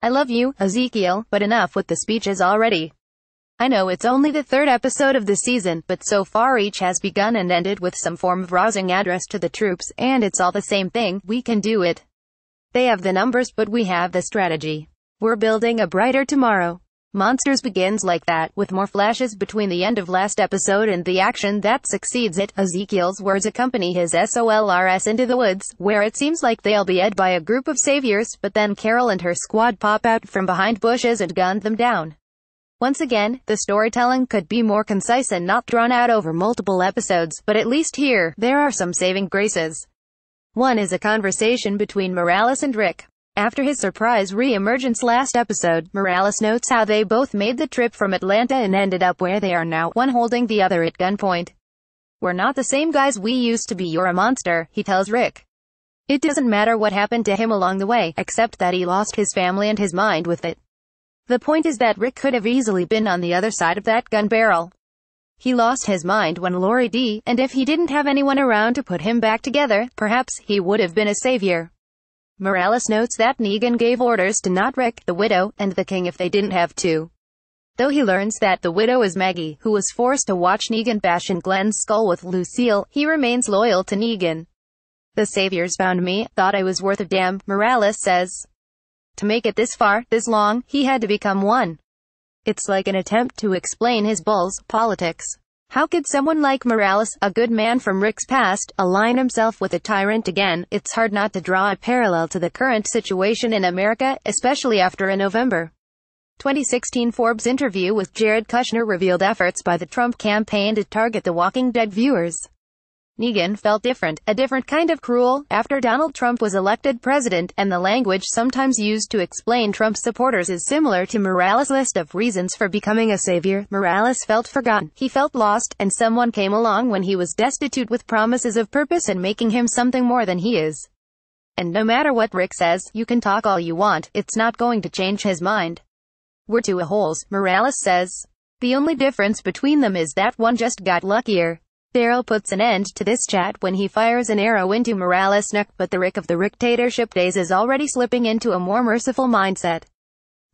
I love you, Ezekiel, but enough with the speeches already. I know it's only the third episode of the season, but so far each has begun and ended with some form of rousing address to the troops, and it's all the same thing, we can do it. They have the numbers but we have the strategy. We're building a brighter tomorrow. Monsters begins like that, with more flashes between the end of last episode and the action that succeeds it. Ezekiel's words accompany his SOLRS into the woods, where it seems like they'll be ed by a group of saviors, but then Carol and her squad pop out from behind bushes and gun them down. Once again, the storytelling could be more concise and not drawn out over multiple episodes, but at least here, there are some saving graces. One is a conversation between Morales and Rick. After his surprise re-emergence last episode, Morales notes how they both made the trip from Atlanta and ended up where they are now, one holding the other at gunpoint. We're not the same guys we used to be, you're a monster, he tells Rick. It doesn't matter what happened to him along the way, except that he lost his family and his mind with it. The point is that Rick could have easily been on the other side of that gun barrel. He lost his mind when Lori D, and if he didn't have anyone around to put him back together, perhaps he would have been a savior. Morales notes that Negan gave orders to not Rick, the widow, and the king if they didn't have to. Though he learns that the widow is Maggie, who was forced to watch Negan bash in Glenn's skull with Lucille, he remains loyal to Negan. The saviors found me, thought I was worth a damn, Morales says. To make it this far, this long, he had to become one. It's like an attempt to explain his bull's politics. How could someone like Morales, a good man from Rick's past, align himself with a tyrant again? It's hard not to draw a parallel to the current situation in America, especially after a November 2016 Forbes interview with Jared Kushner revealed efforts by the Trump campaign to target The Walking Dead viewers. Negan felt different, a different kind of cruel, after Donald Trump was elected president, and the language sometimes used to explain Trump's supporters is similar to Morales' list of reasons for becoming a savior. Morales felt forgotten, he felt lost, and someone came along when he was destitute with promises of purpose and making him something more than he is. And no matter what Rick says, you can talk all you want, it's not going to change his mind. We're two a-holes, Morales says. The only difference between them is that one just got luckier. Daryl puts an end to this chat when he fires an arrow into Morales' neck, but the Rick of the Ricktatorship days is already slipping into a more merciful mindset.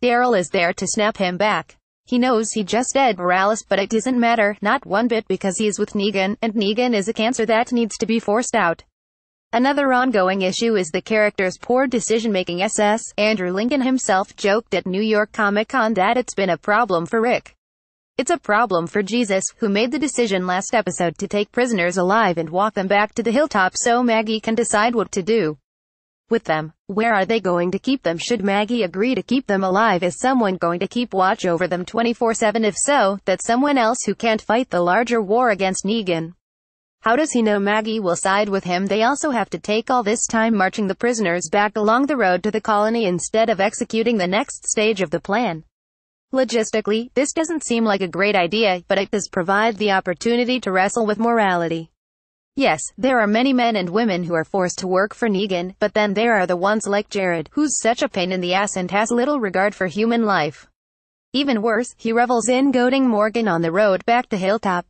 Daryl is there to snap him back. He knows he just dead Morales but it doesn't matter, not one bit because he's with Negan, and Negan is a cancer that needs to be forced out. Another ongoing issue is the character's poor decision-making SS. Andrew Lincoln himself joked at New York Comic Con that it's been a problem for Rick. It's a problem for Jesus, who made the decision last episode to take prisoners alive and walk them back to the hilltop so Maggie can decide what to do with them. Where are they going to keep them? Should Maggie agree to keep them alive? Is someone going to keep watch over them 24-7? If so, that's someone else who can't fight the larger war against Negan. How does he know Maggie will side with him? They also have to take all this time marching the prisoners back along the road to the colony instead of executing the next stage of the plan. Logistically, this doesn't seem like a great idea, but it does provide the opportunity to wrestle with morality. Yes, there are many men and women who are forced to work for Negan, but then there are the ones like Jared, who's such a pain in the ass and has little regard for human life. Even worse, he revels in goading Morgan on the road back to Hilltop.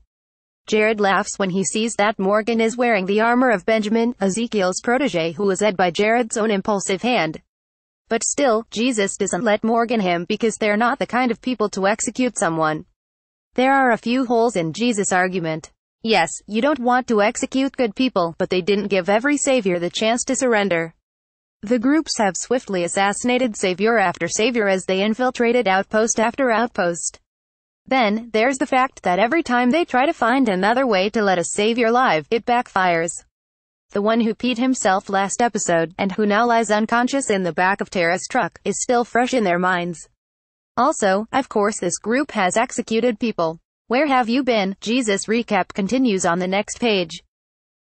Jared laughs when he sees that Morgan is wearing the armor of Benjamin, Ezekiel's protege who was led by Jared's own impulsive hand. But still, Jesus doesn't let Morgan him because they're not the kind of people to execute someone. There are a few holes in Jesus' argument. Yes, you don't want to execute good people, but they didn't give every savior the chance to surrender. The groups have swiftly assassinated savior after savior as they infiltrated outpost after outpost. Then, there's the fact that every time they try to find another way to let a savior live, it backfires the one who peed himself last episode, and who now lies unconscious in the back of Tara's truck, is still fresh in their minds. Also, of course this group has executed people. Where have you been? Jesus recap continues on the next page.